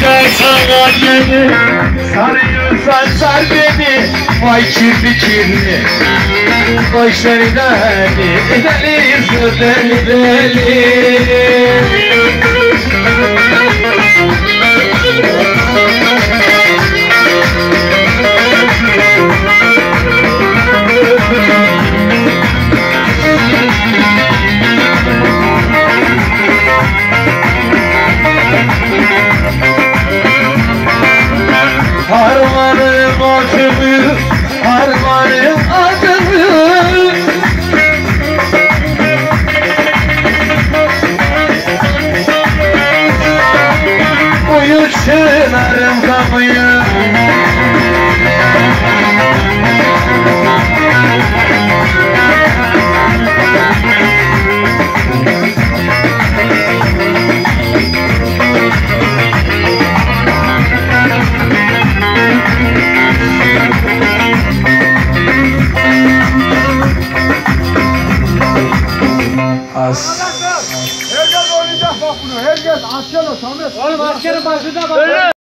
Saracak sana Sarıyorsan sar beni. Vay kirli kirli. Vay seni deli Deli deli deli Harmanım adımı Harmanım adımı Uyu çınarım kapıyı As Herkes oynayacak bak bunu. Herkes asker o Samet. Oğlum askerin başında bak.